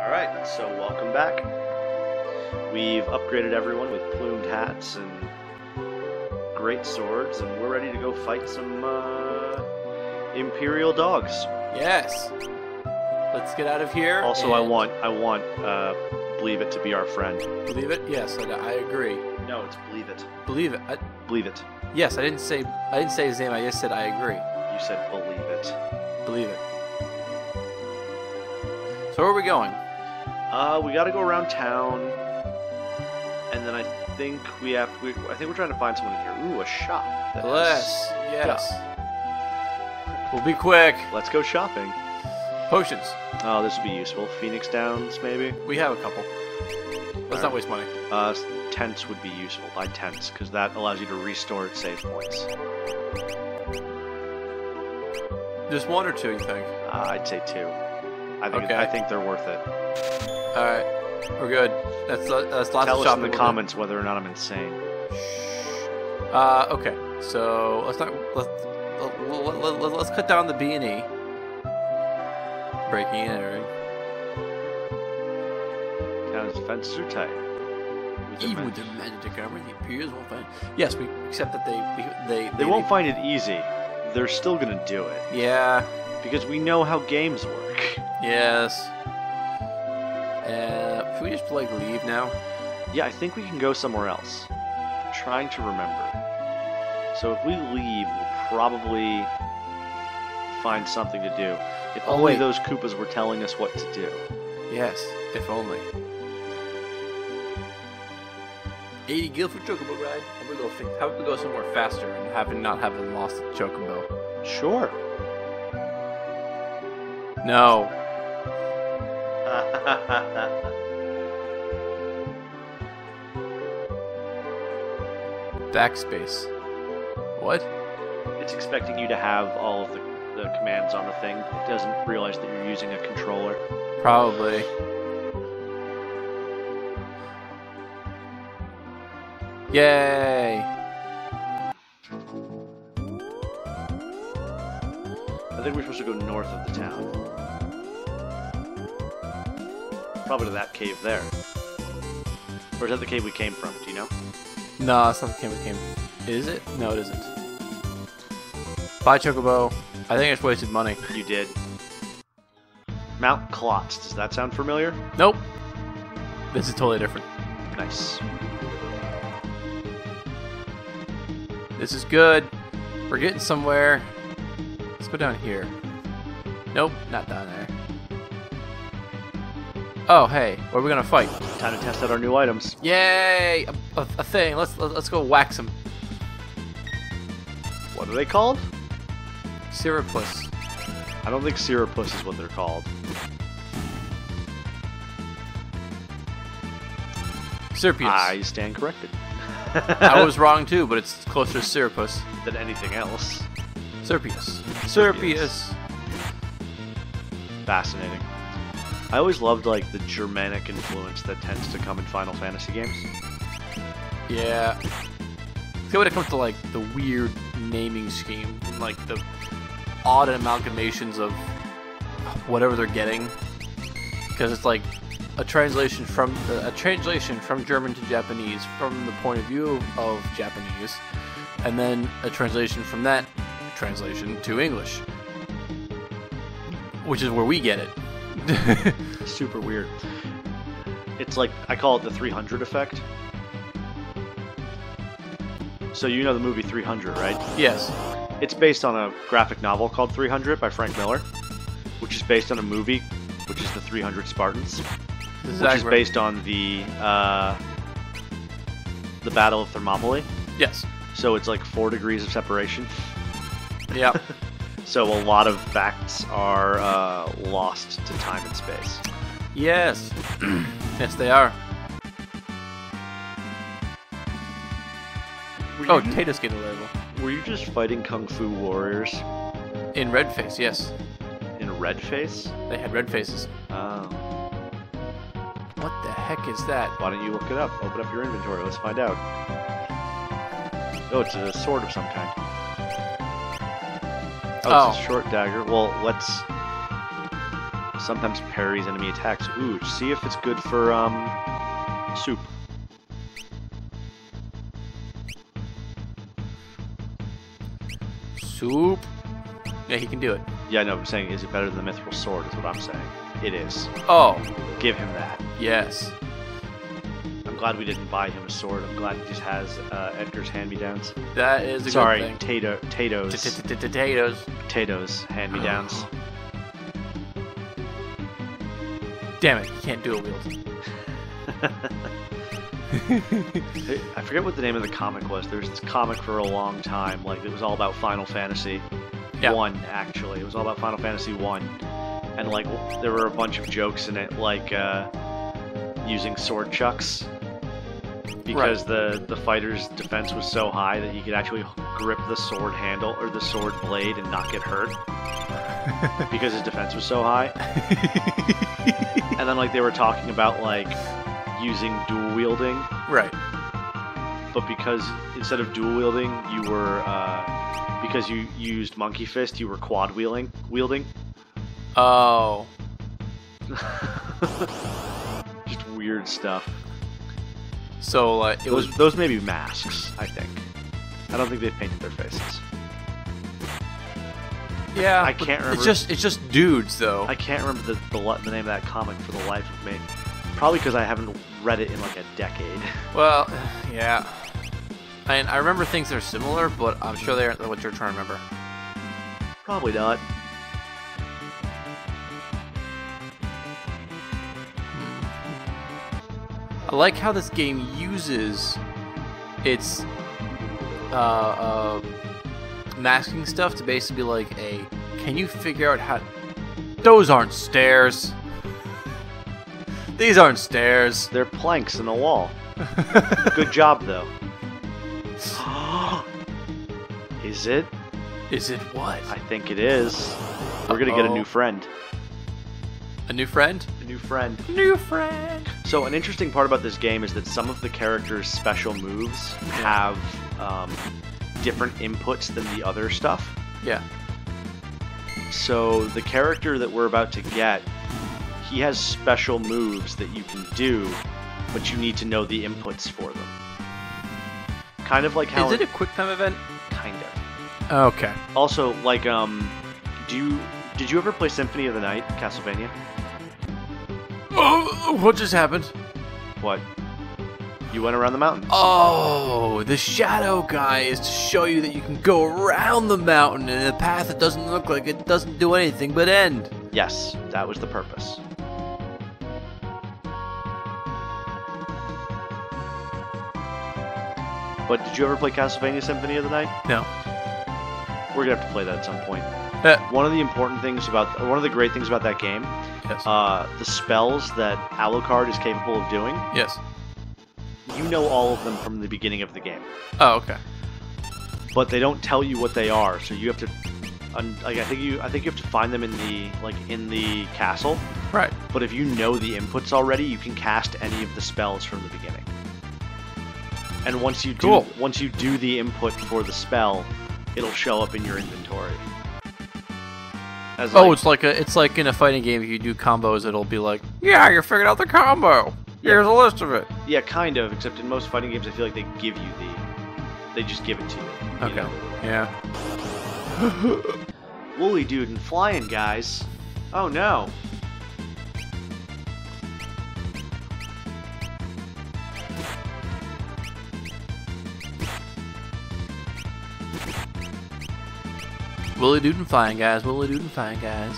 Alright, so welcome back. We've upgraded everyone with plumed hats and great swords, and we're ready to go fight some uh, Imperial dogs. Yes. Let's get out of here. Also, I want I want uh, Believe It to be our friend. Believe it? Yes, I, I agree. No, it's Believe It. Believe it. I, Believe It. yes, I didn't say I didn't say his name. I just said I agree. You said Believe It. Believe it. So where are we going? Uh, we got to go around town, and then I think we have. We, I think we're trying to find someone in here. Ooh, a shop. that Bless. Yes. We'll be quick. Let's go shopping. Potions. Oh, this would be useful. Phoenix Downs, maybe. We have a couple. Let's not waste money. Uh, tents would be useful. Buy tents because that allows you to restore save points. Just one or two, you think? Uh, I'd say two. I think Okay. I think they're worth it. All right, we're good. That's that's lots Tell of us in the comments whether or not I'm insane. Uh, okay. So let's not let's let, let, let, let's cut down the B and E. Breaking and entering. Town's defenses are tight. Even with their magic armor, the Imperials won't find. Yes, we accept that they they they, they won't find it easy. They're still gonna do it Yeah. because we know how games work. Yes. Uh, should we just like leave now? Yeah, I think we can go somewhere else. I'm trying to remember. So if we leave, we'll probably find something to do. If Oh, only wait. those Koopas were telling us what to do. Yes, if only. 80 gil for Chocobo ride. How about we go think? How about we go somewhere faster and having not having lost the Chocobo? Sure. No. Backspace. What? it's expecting you to have all of the, the commands on the thing. It doesn't realize that you're using a controller. Probably. Yay! I think we're supposed to go north of the town. Probably to that cave there. Or is that the cave we came from? Do you know? No, it's not the cave we came. from. Is it? No, it isn't. Bye, Chocobo. I think it's wasted money. You did. Mount Koltz. Does that sound familiar? Nope. This is totally different. Nice. This is good. We're getting somewhere. Let's go down here. Nope, not down there. Oh, hey, what are we gonna fight? Time to test out our new items. Yay! A, a, a thing. Let's let- let's go wax him. What are they called? Syrupus. I don't think Syrupus is what they're called. Syrupus. I stand corrected. I was wrong too, but it's closer to Syrupus. than anything else. Syrupus. Syrupus. Fascinating. I always loved like the Germanic influence that tends to come in Final Fantasy games. Yeah. See when it comes to like the weird naming scheme, and, like the odd amalgamations of whatever they're getting, because it's like a translation from a translation from German to Japanese from the point of view of Japanese, and then a translation from that translation to English, which is where we get it. Super weird. It's like I call it the 300 effect. So you know the movie 300, right? yes. It's based on a graphic novel called 300 by Frank Miller, which is based on a movie, which is the 300 Spartans, which is based on the uh, the Battle of Thermopylae. Yes. So it's like four degrees of separation. Yeah. So a lot of facts are uh, lost to time and space. yes. yes, they are. Were Oh, you, Tatus get a label. were you just fighting kung fu warriors In red face, yes. in red face? They had red faces. Oh, What the heck is that? why don't you look it up? Open up your inventory. Let's find out. Oh, it's a sword of some kind. Oh, it's Oh. a short dagger. Well, let's Sometimes parries enemy attacks. Ooh, see if it's good for um soup. Soup. Yeah, he can do it. Yeah, I know. I'm saying, is it better than the Mithril Sword? Is what I'm saying. It is. Oh, Give him that. yes. Glad we didn't buy him a sword. I'm glad he just has uh, Edgar's hand-me-downs. That is a Sorry, good thing. Tato, Tato's, Potatoes. Tato's hand-me-downs. Damn it, he can't dual wield. I forget what the name of the comic was. There was this comic for a long time, like it was all about Final Fantasy Yeah. One. Actually, it was all about Final Fantasy One, and like there were a bunch of jokes in it, like uh, using sword chucks, because the the fighter's defense was so high that he could actually grip the sword handle or the sword blade and not get hurt because his defense was so high. and then like they were talking about like using dual wielding Right. but because instead of dual wielding, you were uh, because you used monkey fist, you were quad wielding. Wielding. Oh. Just weird stuff. So like it Those was those may be masks. I think. I don't think they've painted their faces. yeah. I can't remember. It's just it's just dudes though. I can't remember the the, the name of that comic for the life of me. Probably because I haven't read it in like a decade. Well, yeah. I mean, I remember things that are similar, but I'm sure they aren't what you're trying to remember. Probably not. I like how this game uses its uh, uh, masking stuff to basically be like a. Can you figure out how? Those aren't stairs. These aren't stairs. They're planks in a wall. Good job though. Is it? Is it what? I think it is. We're gonna get a new friend. A new friend? A new friend. New friend. So an interesting part about this game is that some of the characters' special moves have um, different inputs than the other stuff. Yeah. So the character that we're about to get, he has special moves that you can do, but you need to know the inputs for them. Kind of like how Is it a quick time event? kind of. Okay. Also, like um, do you did you ever play Symphony of the Night, Castlevania? Oh, what just happened? What? You went around the mountain. Oh, the shadow guy is to show you that you can go around the mountain in a path that doesn't look like it doesn't do anything but end. Yes, that was the purpose. But did you ever play Castlevania Symphony of the Night? No. We're gonna have to play that at some point. Uh, One of the important things about, one of the great things about that game, yes. uh, the spells that Alucard is capable of doing, yes. you know all of them from the beginning of the game. Oh, okay. But they don't tell you what they are, so you have to, like I think you, I think you have to find them in the, like in the castle. Right. But if you know the inputs already, you can cast any of the spells from the beginning. And once you do Cool. once you do the input for the spell, it'll show up in your inventory. As Oh, like- it's like a, it's like in a fighting game. If you do combos, it'll be like, yeah, you figured out the combo. Here's a list of it. yeah, kind of. Except in most fighting games, I feel like they give you the, they just give it to you. you Okay. know? Yeah. Woolly dude and flying guys. Oh no. Willy Dude and Flying Guys. Willie Dude and Flying Guys.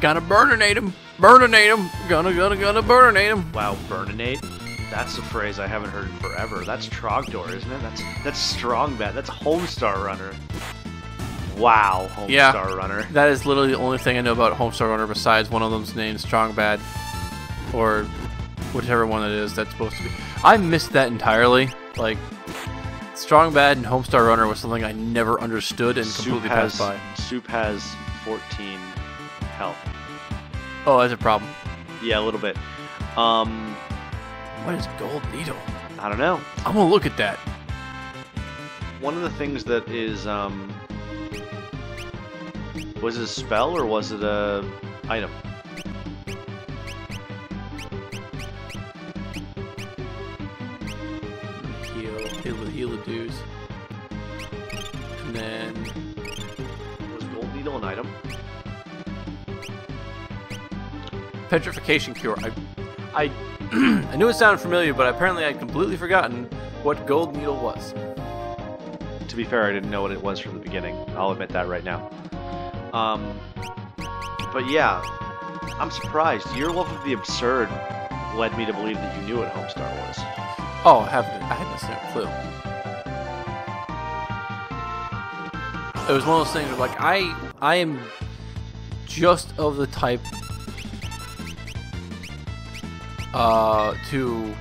Gonna burninate him. Burninate him. Gonna gonna gonna burninate him. Wow, burninate. That's a phrase I haven't heard in forever. That's Trogdor, isn't it? That's that's Strong Bad. That's Homestar Runner. Wow, Homestar Yeah. Runner. That is literally the only thing I know about Homestar Runner besides one of them's named Strong Bad, or whichever one it is that's supposed to be. I missed that entirely. Like Strong Bad and Homestar Runner was something I never understood and Soup completely has passed by. Soup has 14 health. Oh, that's a problem. Yeah, a little bit. Um, What is Gold Needle? I don't know. I'm gonna look at that. One of the things that is um, was it a spell or was it a item? Heal heal the dues. And then Was Gold Needle an item? petrification cure. I, I, I knew it sounded familiar, but apparently I'd completely forgotten what gold needle was. To be fair, I didn't know what it was from the beginning. I'll admit that right now. Um, but yeah, I'm surprised. Your love of the absurd led me to believe that you knew what Homestar was. Oh, I have I had no clue. It was one of those things where, like, I, I am just of the type uh, to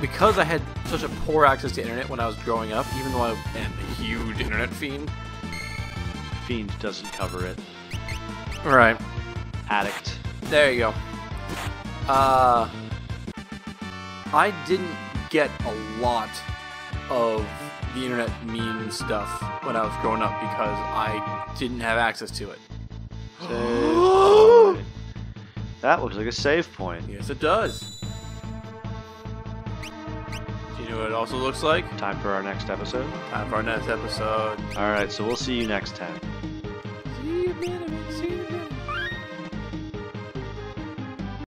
because I had such a poor access to internet when I was growing up, even though I am a huge internet fiend. Fiend doesn't cover it. Right. Addict. There you go. Uh, I didn't get a lot of the internet meme stuff when I was growing up because I didn't have access to it. Save point. That looks like a save point. Yes, it does. Do you know what it also looks like? Time for our next episode. Time for our next episode. All right, so we'll see you next time.